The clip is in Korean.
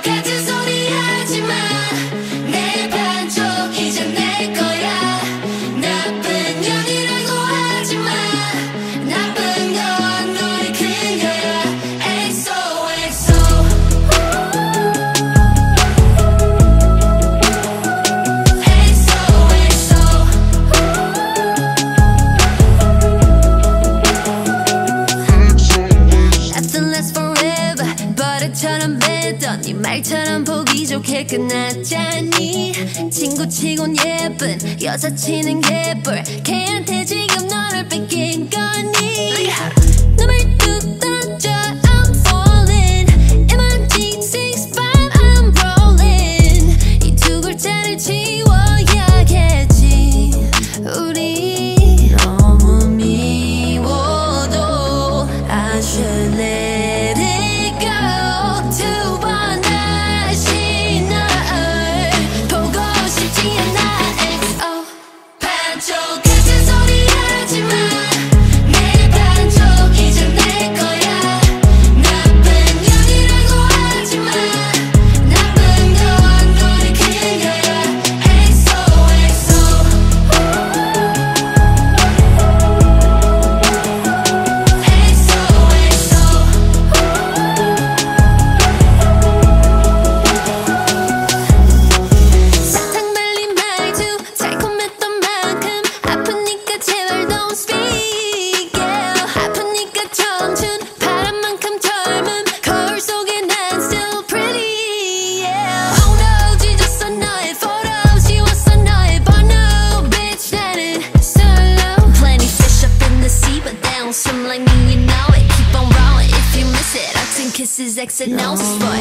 get 딸처럼 보기 좋게 끝났잖니. 친구 치곤 예쁜 여자 치는 개뿔. 걔한테 지금 너를 This is X announced for